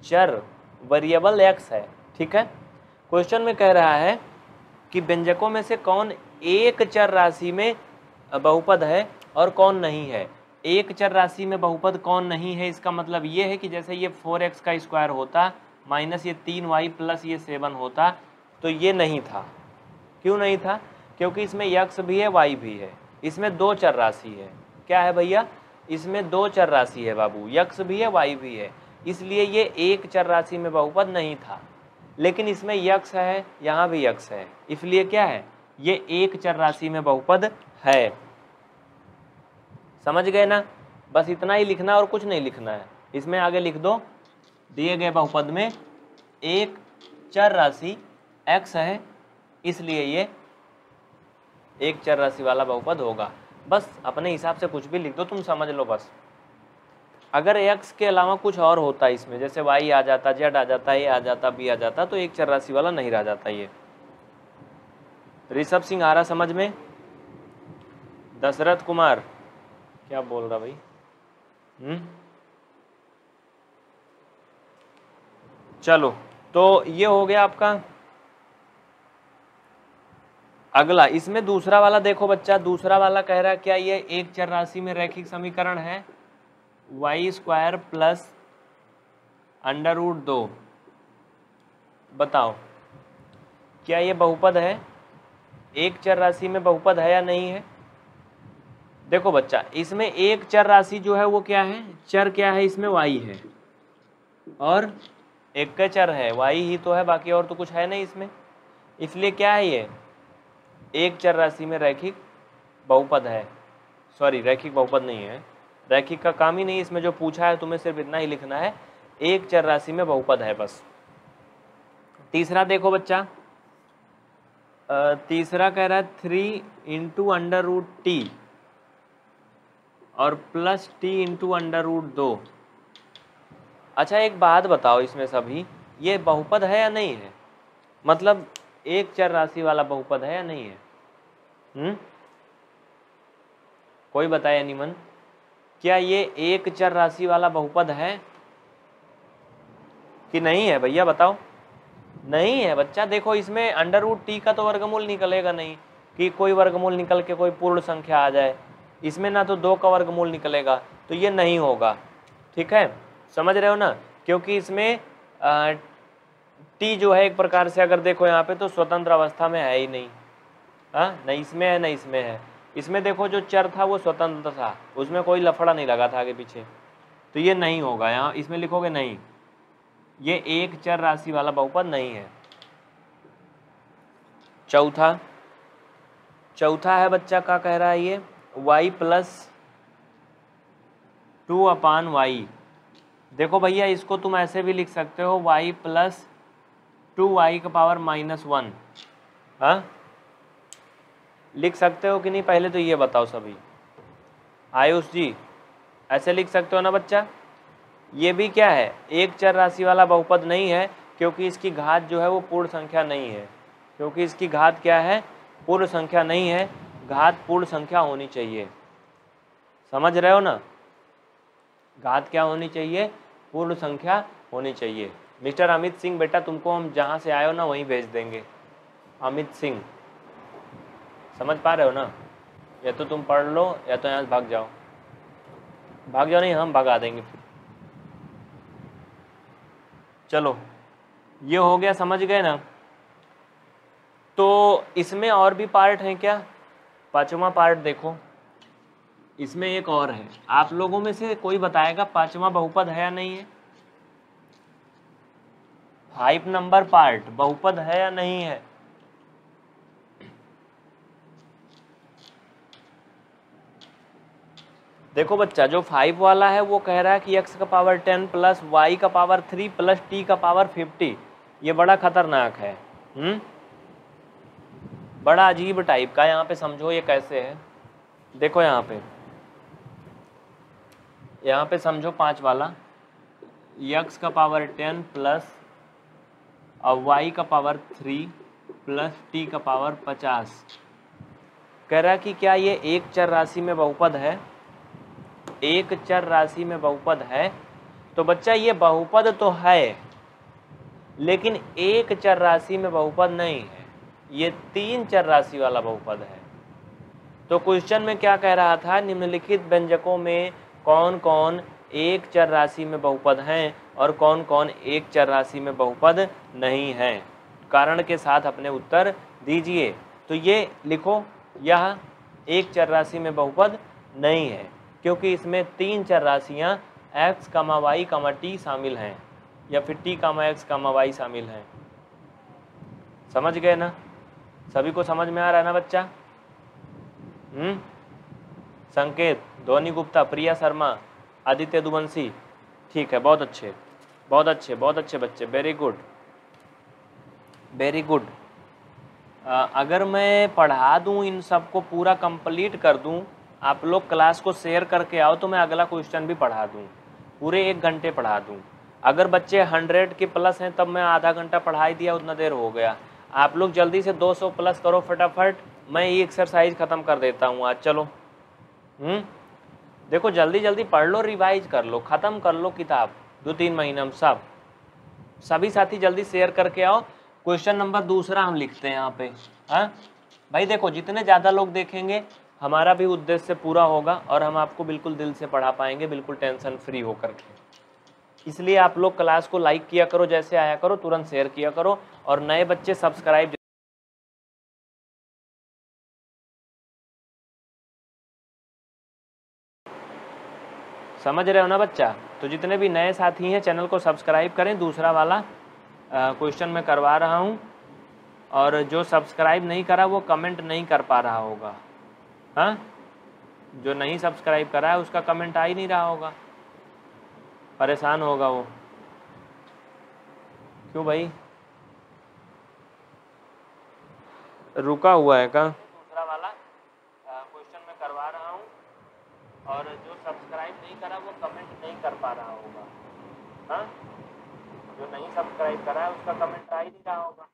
चर वेरिएबल एक्स है। ठीक है? क्वेश्चन में कह रहा है कि व्यंजकों में से कौन एक चर राशि में बहुपद है और कौन नहीं है। एक चर राशि में बहुपद कौन नहीं है, इसका मतलब ये है कि जैसे ये फोर एक्स का स्क्वायर होता, माइनस ये तीन वाई प्लस ये सेवन होता तो ये नहीं था। क्यों नहीं था? क्योंकि इसमें यक्स भी है, वाई भी है। इसमें दो चर राशि है। क्या है भैया? इसमें दो चर राशि है बाबू। यक्स भी है, वाई भी है। इसलिए ये एक चर राशि में बहुपद नहीं था। लेकिन इसमें यक्स है, यहाँ भी यक्स है। इसलिए क्या है? ये एक चर राशि में बहुपद है। समझ गए ना? बस इतना ही लिखना और कुछ नहीं लिखना है। इसमें आगे लिख दो। दिए गए बहुपद में एक चर राशि एक्स है, इसलिए ये एक चर राशि वाला बहुपद होगा। बस अपने हिसाब से कुछ भी लिख दो, तुम समझ लो बस। अगर एक्स के अलावा कुछ और होता है इसमें, जैसे वाई आ जाता जेड आ जाता ए आ जाता बी आ जाता तो एक चर राशि वाला नहीं रह जाता ये। ऋषभ सिंह आ रहा समझ में? दशरथ कुमार क्या बोल रहा भाई? हम्म? चलो तो ये हो गया आपका। अगला, इसमें दूसरा वाला देखो बच्चा, दूसरा वाला कह रहा क्या ये एक चर राशि में रैखिक समीकरण है? Y square plus under root दो। बताओ, क्या ये बहुपद है? एक चर राशि में बहुपद है या नहीं है? देखो बच्चा, इसमें एक चर राशि जो है वो क्या है? चर क्या है? इसमें वाई है। और एक का चर है, वाई ही तो है, बाकी और तो कुछ है नहीं इसमें। इसलिए क्या है ये? एक चर राशि में रैखिक बहुपद है। सॉरी रैखिक बहुपद नहीं है। रैखिक का काम ही नहीं इसमें, जो पूछा है तुम्हें सिर्फ़ इतना ही लिखना है। एक चर राशि में बहुपद है बस। तीसरा देखो बच्चा। तीसरा कह रहा है three into under root t और plus t into under root दो। अच्छा एक बात बताओ इसमें सभी, ये बहुपद है या नहीं है? मतलब एक चर राशि वाला बहुपद है या नहीं है? हुँ? कोई बताए निमन क्या ये एक चर राशि वाला बहुपद है? कि नहीं है भैया, बताओ। नहीं है बच्चा, देखो इसमें अंडर रूट टी का तो वर्गमूल निकलेगा नहीं, कि कोई वर्गमूल निकल के कोई पूर्ण संख्या आ जाए। इसमें ना तो दो का वर्गमूल निकलेगा तो ये नहीं होगा। ठीक है? समझ रहे हो ना? क्योंकि इसमें आ, टी जो है एक प्रकार से अगर देखो यहाँ पे तो स्वतंत्र अवस्था में है ही नहीं। हाँ? न इसमें है न इसमें है। इसमें देखो जो चर था वो स्वतंत्र था उसमें कोई लफड़ा नहीं लगा था आगे पीछे। तो ये नहीं होगा यहाँ। इसमें लिखोगे नहीं। ये एक चर राशि वाला बहुपद नहीं है। चौथा। चौथा है बच्चा क्या कह रहा है ये? Y plus two upon y देखो भैया, इसको तुम ऐसे भी लिख सकते हो वाई प्लस टू वाई का पावर माइनस वन हाँ? लिख सकते हो कि नहीं? पहले तो ये बताओ सभी। आयुष जी, ऐसे लिख सकते हो ना बच्चा? ये भी क्या है? एक चर राशि वाला बहुपद नहीं है, क्योंकि इसकी घात जो है वो पूर्ण संख्या नहीं है। क्योंकि इसकी घात क्या है? पूर्ण संख्या नहीं है। घात पूर्ण संख्या होनी चाहिए। समझ रहे हो ना? घात क्या होनी चाहिए? पूर्ण संख्या होनी चाहिए। मिस्टर अमित सिंह बेटा, तुमको हम जहाँ से आए हो ना, वहीं भेज देंगे। अमित सिंह। समझ पा रहे हो ना? या तो तुम पढ़ लो, या तो यहाँ भाग जाओ। भाग जाओ नहीं, हम भगा देंगे फिर। चलो, ये हो गया, समझ गए ना? तो इसमें और भी पार्ट हैं क्या? पांचवा पार्ट देखो। इसमें एक और है। आप लोगों में से कोई बताएगा पांचवा बहुपद है या नहीं है? फाइव नंबर पार्ट बहुपद है या नहीं है? देखो बच्चा, जो फाइव वाला है, वो कह रहा है कि एक्स का पावर टेन प्लस वाई का पावर थ्री प्लस टी का पावर फिफ्टी ये बड़ा खतरनाक है। हम्म? बड़ा अजीब टाइप का यहाँ पे समझो ये कैसे है। देखो यहाँ पे। यहाँ पे समझो पाँच वाला। यक्स का पावर टेन प्लस और वाई का पावर थ्री प्लस टी का पावर पचास। कह रहा कि क्या ये एक चर राशि में बहुपद है? एक चर राशि में बहुपद है। तो बच्चा, ये बहुपद तो है, लेकिन एक चर राशि में बहुपद नहीं है। ये तीन चर राशि वाला बहुपद है। तो क्वेश्चन में क्या कह रहा था? निम्नलिखित व्यंजकों में कौन कौन एक चर राशि में बहुपद हैं और कौन कौन एक चर राशि में बहुपद नहीं हैं? कारण के साथ अपने उत्तर दीजिए। तो ये लिखो, यह एक चर राशि में बहुपद नहीं है, क्योंकि इसमें तीन चर राशियाँ x comma y comma t शामिल हैं या फिर t comma x comma y शामिल हैं। समझ गए ना? सभी को समझ में आ रहा है ना बच्चा? हम्म? संकेत, धोनी गुप्ता, प्रिया शर्मा, आदित्य दुवंशी ठीक है, बहुत अच्छे बहुत अच्छे बहुत अच्छे बच्चे वेरी गुड वेरी गुड अगर मैं पढ़ा दूँ इन सबको पूरा कंप्लीट कर दूँ, आप लोग क्लास को शेयर करके आओ तो मैं अगला क्वेश्चन भी पढ़ा दूँ, पूरे एक घंटे पढ़ा दूँ। अगर बच्चे हंड्रेड के प्लस हैं, तब मैं आधा घंटा पढ़ाई दिया, उतना देर हो गया। आप लोग जल्दी से 200 प्लस करो फटाफट। मैं ये एक्सरसाइज ख़त्म कर देता हूँ आज, चलो। हम्म? देखो, जल्दी जल्दी पढ़ लो रिवाइज कर लो, ख़त्म कर लो किताब, दो तीन महीने में सब। सभी साथी जल्दी शेयर करके आओ। क्वेश्चन नंबर दूसरा हम लिखते हैं यहाँ पे। हाँ? भाई देखो, जितने ज़्यादा लोग देखेंगे, हमारा भी उद्देश्य पूरा होगा और हम आपको बिल्कुल दिल से पढ़ा पाएँगे, बिल्कुल टेंशन फ्री होकर के। इसलिए आप लोग क्लास को लाइक किया करो, जैसे आया करो, तुरंत शेयर किया करो और नए बच्चे सब्सक्राइब समझ रहे हो ना बच्चा? तो जितने भी नए साथी हैं, चैनल को सब्सक्राइब करें। दूसरा वाला क्वेश्चन मैं करवा रहा हूँ और जो सब्सक्राइब नहीं करा, वो कमेंट नहीं कर पा रहा होगा। हाँ? जो नहीं सब्सक्राइब करा है, उसका कमेंट आ ही नहीं रहा होगा। परेशान होगा वो। क्यों भाई? रुका हुआ है क्या दूसरा वाला क्वेश्चन में करवा रहा हूँ। और जो सब्सक्राइब नहीं करा वो कमेंट नहीं कर पा रहा होगा। हाँ? जो नहीं सब्सक्राइब करा है उसका कमेंट आ ही नहीं रहा होगा।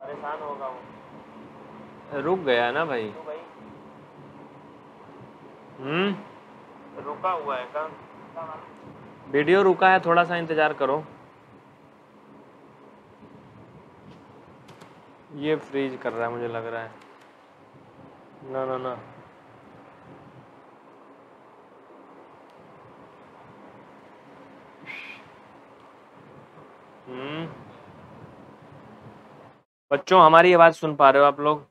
परेशान होगा वो। रुक गया ना भाई। तो भाई? हम्म? रुका हुआ है का? वीडियो रुका है, थोड़ा सा इंतज़ार करो। ये फ्रीज कर रहा है मुझे लग रहा है। ना ना ना। हम्म। बच्चों, हमारी आवाज़ सुन पा रहे हो आप लोग?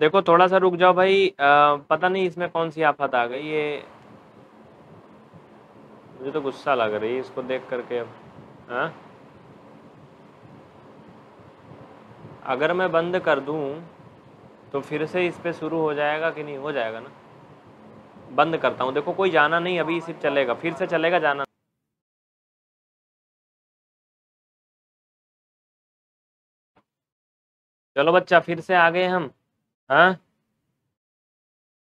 देखो थोड़ा सा रुक जाओ भाई। आ, पता नहीं इसमें कौन सी आफत आ गई ये मुझे तो गुस्सा लग रही है इसको देख करके अब। हाँ? अगर मैं बंद कर दूँ तो फिर से इस पर शुरू हो जाएगा कि नहीं? हो जाएगा ना? बंद करता हूँ। देखो कोई जाना नहीं अभी सिर्फ़ चलेगा। फिर से चलेगा जाना? चलो बच्चा फिर से आ गए हम। हाँ?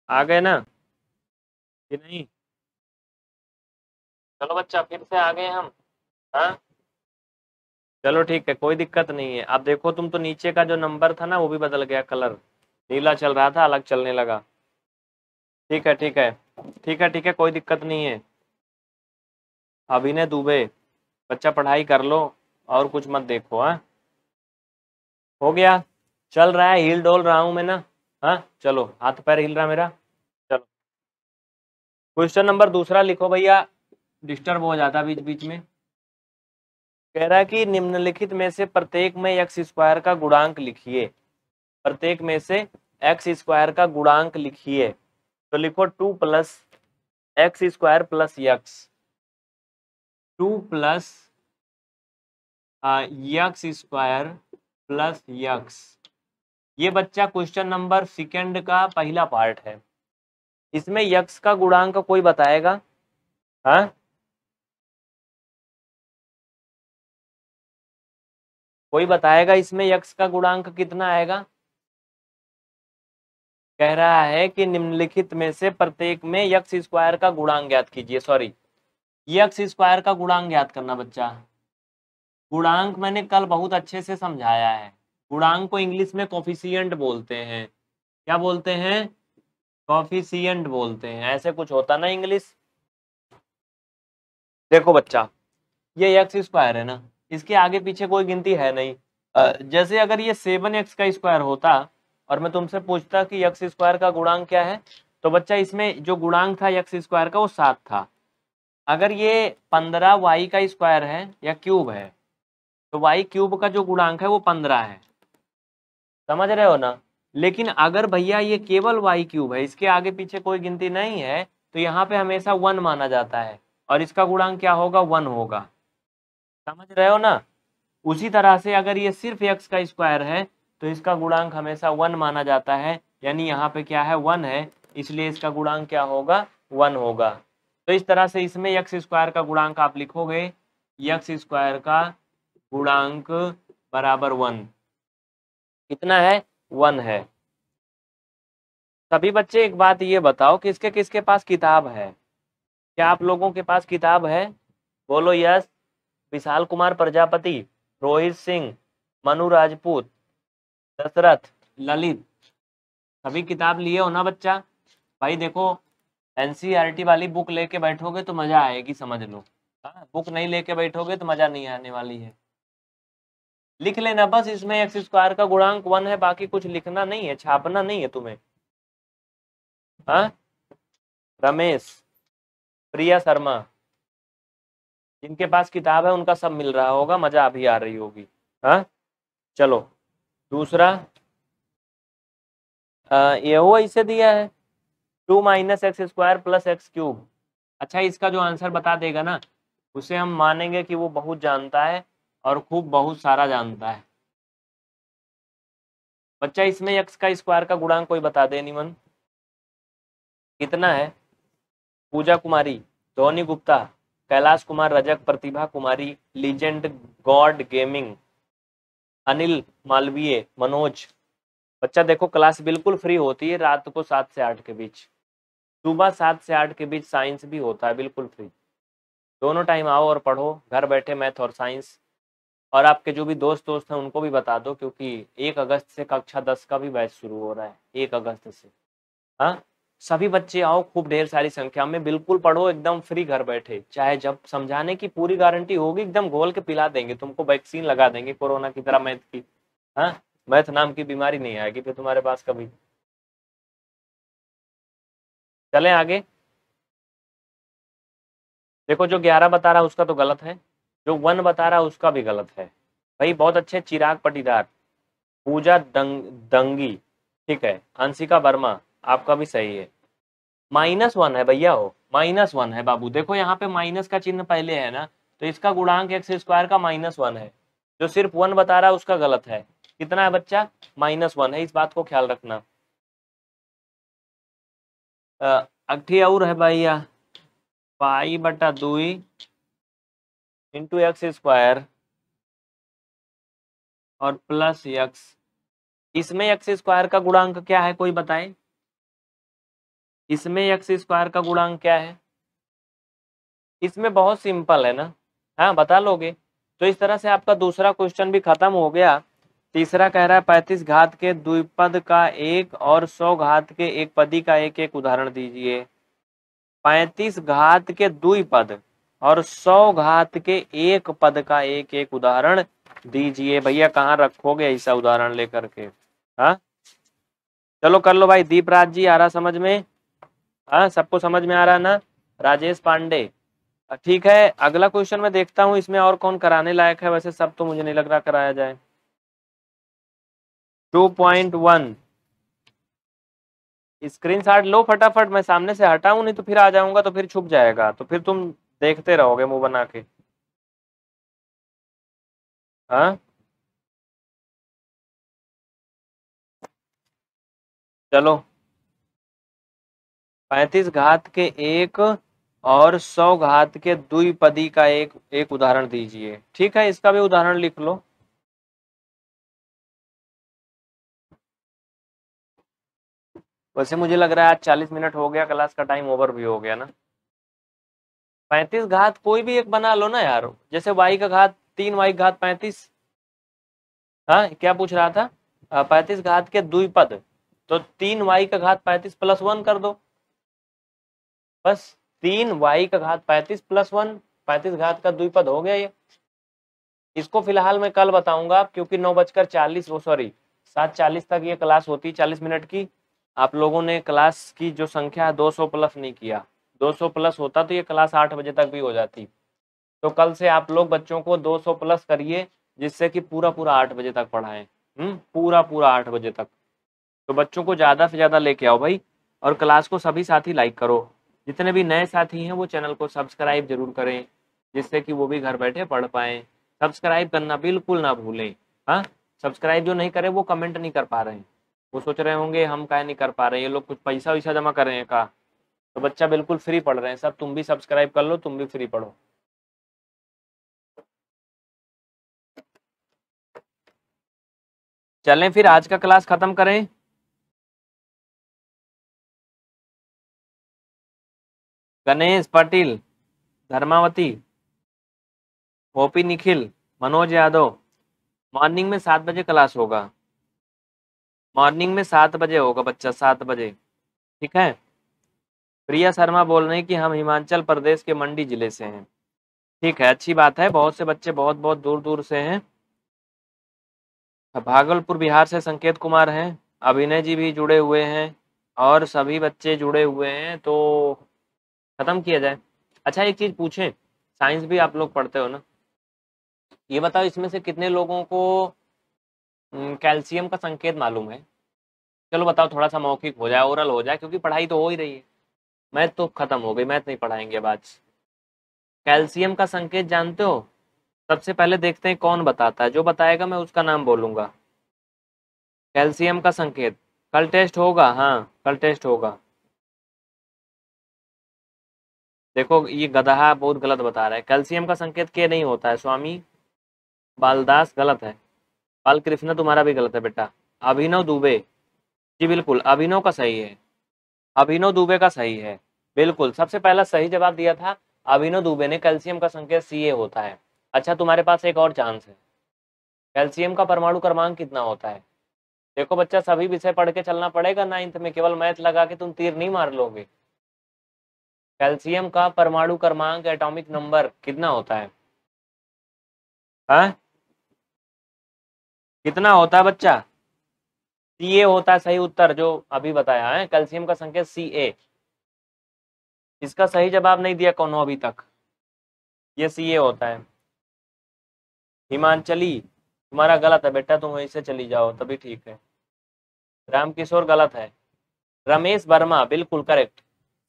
आ गए ना? कि नहीं? चलो बच्चा, फिर से आ गए हम। हाँ? चलो ठीक है, कोई दिक्कत नहीं है। अब देखो, तुम तो नीचे का जो नंबर था ना, वो भी बदल गया कलर। नीला चल रहा था, अलग चलने लगा। ठीक है ठीक है। ठीक है ठीक है, कोई दिक्कत नहीं है। अभी अभिनय दुबे, बच्चा पढ़ाई कर लो और कुछ मत देखो हाँ? हो गया? चल रहा है, हिल डोल रहा हूँ मैं ना। हाँ चलो, हाथ पैर हिल रहा मेरा। चलो। क्वेश्चन नंबर दूसरा लिखो भैया। डिस्टर्ब हो जाता बीच बीच में। कह रहा है कि निम्नलिखित में से प्रत्येक में एक्स स्क्वायर का गुणांक लिखिए। प्रत्येक में से एक्स स्क्वायर का गुणांक लिखिए। तो लिखो two plus x square plus x two plus x square plus x ये बच्चा क्वेश्चन नंबर सेकंड का पहला पार्ट है। इसमें यक्ष का गुणांक कोई बताएगा? हाँ? कोई बताएगा इसमें यक्ष का गुणांक कितना आएगा? कह रहा है कि निम्नलिखित में से प्रत्येक में यक्स स्क्वायर का गुणांक ज्ञात कीजिए सॉरी यक्स स्क्वायर का गुणांक ज्ञात करना बच्चा। गुणांक मैंने कल बहुत अच्छे से समझाया है। गुणांक को इंग्लिश में कॉफिशियंट बोलते हैं। क्या बोलते हैं? कॉफिशियंट बोलते हैं। ऐसे कुछ होता ना इंग्लिश? देखो बच्चा, ये एक्स स्क्वायर है ना। इसके आगे पीछे कोई गिनती है नहीं। जैसे अगर ये सेवन एक्स का स्क्वायर होता और मैं तुमसे पूछता कि एक्स स्क्वायर का गुणांक क्या है तो बच्चा इसमें जो गुणांक था एक्स स्क्वायर का वो सात था। अगर ये पंद्रह वाई का स्क्वायर है या क्यूब है तो वाई क्यूब का जो गुणांक है वो पंद्रह है। समझ रहे हो ना? लेकिन अगर भैया ये केवल वाई क्यूब है, इसके आगे पीछे कोई गिनती नहीं है तो यहाँ पे हमेशा वन माना जाता है। और इसका गुणांक क्या होगा? वन होगा। समझ रहे हो ना? उसी तरह से अगर ये सिर्फ़ एक्स का स्क्वायर है तो इसका गुणांक हमेशा वन माना जाता है। यानी यहाँ पे क्या है? वन है। इसलिए इसका गुणांक क्या होगा? वन होगा। तो इस तरह से इसमें यक्स स्क्वायर का गुणांक आप लिखोगे। यक्स स्क्वायर का गुणांक बराबर वन। कितना है? वन है। सभी बच्चे एक बात ये बताओ किसके किसके पास किताब है? क्या आप लोगों के पास किताब है? बोलो यस। विशाल कुमार प्रजापति, रोहित सिंह, मनु राजपूत, दशरथ, ललित। सभी किताब लिए हो ना बच्चा? भाई देखो एनसीईआरटी वाली बुक लेके बैठोगे तो मज़ा आएगी, समझ लो। हाँ बुक नहीं लेके बैठोगे तो मज़ा नहीं आने वाली है। लिख लेना, बस इसमें एक्स स्क्वायर का गुणांक वन है, बाकी कुछ लिखना नहीं है, छापना नहीं है तुम्हें। हाँ? रमेश, प्रिया शर्मा, जिनके पास किताब है, उनका सब मिल रहा होगा, मज़ा अभी आ रही होगी। हाँ? चलो, दूसरा। ये वो इसे दिया है two minus x square plus x cube अच्छा इसका जो आंसर बता देगा ना, उसे हम मानेंगे कि वो बहुत जानता है और खूब बहुत सारा जानता है। बच्चा, इसमें एक्स का स्क्वायर का गुणांक कोई बता दे निमन कितना है? Pooja Kumari, Dhoni Gupta, Kailash Kumar, Rajak, Pratibha Kumari legend god gaming Anil Malviya, Manoj. बच्चा, देखो क्लास बिल्कुल फ्री होती है, रात को सात से आठ के बीच। सुबह सात से आठ के बीच साइंस भी होता है, बिल्कुल फ्री दोनों टाइम आओ और पढ़ो, घर बैठे मैथ और साइंस और आपके जो भी दोस्त दोस्त हैं, उनको भी बता दो, क्योंकि एक अगस्त से कक्षा दस का भी बैच शुरू हो रहा है, एक अगस्त से। हाँ? सभी बच्चे आओ, खूब ढेर सारी संख्या में, बिल्कुल पढ़ो, एकदम फ्री घर बैठे। चाहे जब समझाने की पूरी गारंटी होगी, एकदम घोल के पिला देंगे, तुमको वैक्सीन लगा देंगे कोरोना की तरह मैथ की। हाँ? मैथ नाम की बीमारी नहीं आएगी फिर तुम्हारे पास कभी। चलें आगे। देखो, जो ग्यारह बता रहा है, उसका तो गलत है। जो वन बता रहा है, उसका भी गलत है। भाई, बहुत अच्छे चिराग पटीदार। पूजा दंग, दंगी, ठीक है। अंशिका वर्मा, आपका भी सही है। माइनस वन है भैया हो माइनस वन है बाबू। देखो यहाँ पे माइनस का चिन्ह पहले है ना तो इसका गुणांक एक्स स्क्वायर का माइनस वन है। जो सिर्फ़ वन बता रहा है, उसका गलत है। कितना है बच्चा? माइनस वन है, इस बात को ख्याल रखना। अठी और है भैया। पाई बटा दुई इंटू एक्स स्क्वायर और प्लस एक्स इसमें एक्स स्क्वायर का गुणांक क्या है, कोई बताए? इसमें एक्स स्क्वायर का गुणांक क्या है? इसमें बहुत सिंपल है ना? हाँ बता लोगे? तो इस तरह से आपका दूसरा क्वेश्चन भी खत्म हो गया। तीसरा कह रहा है, पैंतीस घात के द्विपद का एक और सौ घात के एक पदी का एक एक उदाहरण दीजिए। पैंतीस घात के द्विपद। और सौ घात के एक पद का एक एक उदाहरण दीजिए। भैया, कहाँ रखोगे ऐसा उदाहरण लेकर के? हाँ? चलो कर लो भाई, दीपराज जी, आ रहा समझ में? हाँ सबको समझ में आ रहा ना? राजेश पांडे। ठीक है, अगला क्वेश्चन मैं देखता हूँ, इसमें और कौन कराने लायक है? वैसे सब तो मुझे नहीं लग रहा कराया जाए। Two point one. स्क्रीन लो फटाफट, मैं सामने से हटाऊं, नहीं तो फिर आ जाऊँगा तो फिर छुप जाएगा तो फिर तुम देखते रहोगे मुँह बना के। हाँ? चलो। पैंतीस घात के एक और सौ घात के द्विपदी का एक एक उदाहरण दीजिए। ठीक है, इसका भी उदाहरण लिख लो। वैसे मुझे लग रहा है आज चालीस मिनट हो गया, क्लास का टाइम ओवर भी हो गया ना। पैंतीस घात कोई भी एक बना लो ना यार। जैसे वाई का घात तीन वाई घात पैंतीस। हाँ क्या पूछ रहा था? पैंतीस घात के दुई पद तो तीन वाई का घात पैंतीस प्लस वन कर दो। बस, तीन वाई का घात पैंतीस प्लस वन पैंतीस घात का द्विपद हो गया ये। इसको फ़िलहाल मैं कल बताऊँगा क्योंकि नौ बजकर चालीस वो सॉरी सात चालीस तक ये क्लास होती है चालीस मिनट की। आप लोगों ने क्लास की जो संख्या है, दो सौ प्लस नहीं किया। दो सौ प्लस होता तो ये क्लास आठ बजे तक भी हो जाती। तो कल से आप लोग बच्चों को दो सौ प्लस करिए, जिससे कि पूरा पूरा आठ बजे तक पढ़ाएँ। हम्म पूरा पूरा आठ बजे तक। तो बच्चों को ज़्यादा से ज़्यादा लेके आओ भाई, और क्लास को सभी साथी लाइक करो। जितने भी नए साथी हैं, वो चैनल को सब्सक्राइब ज़रूर करें, जिससे कि वो भी घर बैठे पढ़ पाएँ। सब्सक्राइब करना बिल्कुल ना भूलें हाँ? सब्सक्राइब जो नहीं करे, वो कमेंट नहीं कर पा रहे हैं। वो सोच रहे होंगे, हम क्या नहीं कर पा रहे ये लोग कुछ पैसा वैसा जमा कर रहे हैं का? तो बच्चा बिल्कुल फ्री पढ़ रहे हैं। सब, तुम भी सब्सक्राइब कर लो, तुम भी फ्री पढ़ो। चलें फिर, आज का क्लास खत्म करें। गणेश पाटिल, धर्मावती, गोपी निखिल, मनोज यादव। मॉर्निंग में सात बजे क्लास होगा। मॉर्निंग में सात बजे होगा बच्चा, सात बजे। ठीक है? प्रिया शर्मा बोल रहे हैं कि हम हिमाचल प्रदेश के मंडी ज़िले से हैं। ठीक है, अच्छी बात है, बहुत से बच्चे बहुत बहुत दूर दूर से हैं। भागलपुर, बिहार से संकेत कुमार हैं, अभिनय जी भी जुड़े हुए हैं और सभी बच्चे जुड़े हुए हैं तो ख़त्म किया जाए। अच्छा एक चीज़ पूछें, साइंस भी आप लोग पढ़ते हो ना? ये बताओ, इसमें से कितने लोगों को कैल्शियम का संकेत मालूम है? चलो बताओ, थोड़ा सा मौखिक हो जाए, ओरल हो जाए, क्योंकि पढ़ाई तो हो ही रही है। मैथ तो खत्म हो गई, मैथ नहीं पढ़ाएँगे अब आज। कैल्शियम का संकेत जानते हो? सबसे पहले देखते हैं कौन बताता है। जो बताएगा मैं उसका नाम बोलूँगा। कैल्शियम का संकेत। कल टेस्ट होगा? हाँ कल टेस्ट होगा। देखो, ये गदहा बहुत गलत बता रहा है। कैल्शियम का संकेत के नहीं होता है, स्वामी। बालदास गलत है। बाल कृष्णा तुम्हारा भी गलत है बेटा। अभिनव दुबे। जी बिल्कुल, अभिनव का सही है। अभिनव दुबे का सही है। बिल्कुल, सबसे पहला सही जवाब दिया था अभिनव दुबे ने, कैल्शियम का संकेत सी होता है। अच्छा तुम्हारे पास एक और चांस है। कैल्शियम का परमाणु क्रमांक कितना होता है? देखो बच्चा, सभी विषय पढ़ के चलना पड़ेगा नाइन्थ में, केवल मैथ लगा के तुम तीर नहीं मार लोगे। कैल्शियम का परमाणु क्रमांक, एटॉमिक नंबर कितना होता है? हा? कितना होता है बच्चा? सी ए होता है, सही उत्तर जो अभी बताया है, कैल्शियम का संकेत सी ए इसका सही जवाब नहीं दिया कौन अभी तक? ये सी ए होता है। हिमांचली, तुम्हारा गलत है बेटा, तुम वहीं से चली जाओ, तभी ठीक है। रामकिशोर गलत है। रमेश वर्मा, बिल्कुल करेक्ट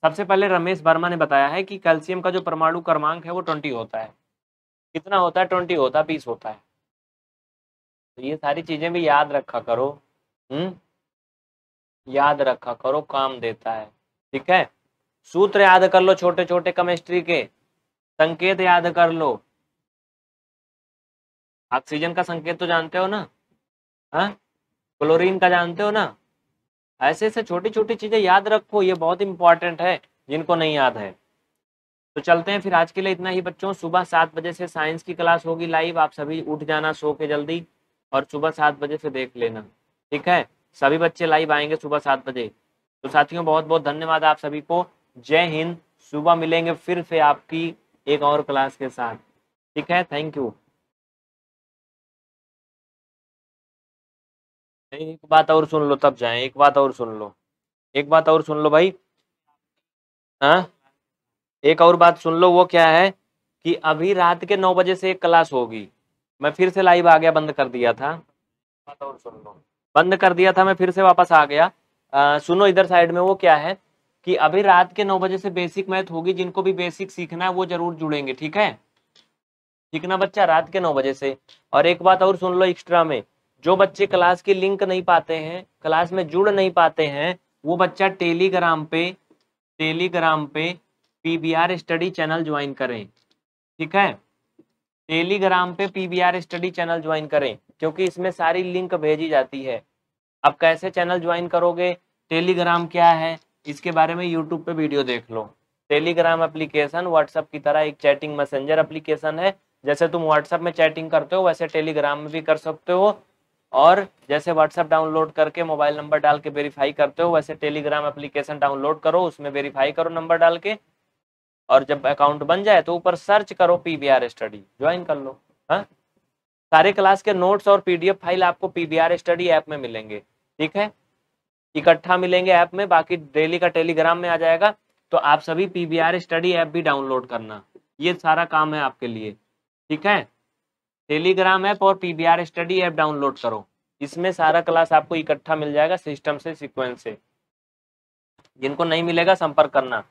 सबसे पहले रमेश वर्मा ने बताया है कि कैल्शियम का जो परमाणु क्रमांक है वो ट्वेंटी होता है। कितना होता है? ट्वेंटी होता है, बीस होता है। तो ये सारी चीज़ें भी याद रखा करो। हम्म? याद रखा करो, काम देता है। ठीक है? सूत्र याद कर लो छोटे छोटे केमिस्ट्री के। संकेत याद कर लो। ऑक्सीजन का संकेत तो जानते हो ना? हाँ? क्लोरीन का जानते हो ना? ऐसे ऐसे छोटी छोटी चीज़ें याद रखो, ये बहुत इंपॉर्टेंट है, जिनको नहीं याद है। तो चलते हैं फिर आज के लिए इतना ही बच्चों। सुबह सात बजे से साइंस की क्लास होगी लाइव आप सभी उठ जाना, सो के जल्दी। और सुबह सात बजे से देख लेना। ठीक है? सभी बच्चे लाइव आएँगे सुबह सात बजे। तो साथियों बहुत बहुत धन्यवाद आप सभी को। जय हिंद। सुबह मिलेंगे फिर से आपकी एक और क्लास के साथ। ठीक है? थैंक यू एक बात और सुन लो, तब जाए। एक बात और सुन लो। एक बात और सुन लो भाई। हाँ? एक और बात सुन लो, वो क्या है कि अभी रात के नौ बजे से एक क्लास होगी। मैं फिर से लाइव आ गया, बंद कर दिया था। बात और सुन लो। बंद कर दिया था मैं फिर से वापस आ गया। आ, सुनो इधर साइड में वो क्या है कि अभी रात के नौ बजे से बेसिक मैथ होगी जिनको भी बेसिक सीखना है वो ज़रूर जुड़ेंगे ठीक है? ठीक ना बच्चा? रात के नौ बजे से। और एक बात और सुन लो एक्स्ट्रा में जो बच्चे क्लास की लिंक नहीं पाते हैं क्लास में जुड़ नहीं पाते हैं वो बच्चा टेलीग्राम पे टेलीग्राम पे पीबीआर स्टडी चैनल ज्वाइन करें ठीक है? टेलीग्राम पे पीबीआर स्टडी चैनल ज्वाइन करें। क्योंकि इसमें सारी लिंक भेजी जाती है। अब कैसे चैनल ज्वाइन करोगे? टेलीग्राम क्या है? इसके बारे में यूट्यूब पे वीडियो देख लो। टेलीग्राम एप्लीकेशन, व्हाट्सएप की तरह एक चैटिंग मैसेंजर एप्लीकेशन है। जैसे तुम व्हाट्सएप में चैटिंग करते हो, वैसे टेलीग्राम में भी कर सकते हो। और जैसे व्हाट्सएप डाउनलोड करके मोबाइल नंबर डाल के वेरीफाई करते हो, वैसे टेलीग्राम एप्लीकेशन डाउनलोड करो, उसमें वेरीफाई करो नंबर डाल के। और जब अकाउंट बन जाए तो ऊपर सर्च करो पीबीआर स्टडी, ज्वाइन कर लो। हाँ? सारे क्लास के नोट्स और पीडीएफ फ़ाइल आपको पीबीआर स्टडी ऐप में मिलेंगे, ठीक है? इकट्ठा मिलेंगे ऐप में, बाकी डेली का टेलीग्राम में आ जाएगा तो आप सभी पीबीआर स्टडी ऐप भी डाउनलोड करना। ये सारा काम है आपके लिए, ठीक है? टेलीग्राम ऐप और पीबीआर स्टडी ऐप डाउनलोड करो। इसमें सारा क्लास आपको इकट्ठा मिल जाएगा सिस्टम से, सिक्वेंस से। जिनको नहीं मिलेगा, संपर्क करना।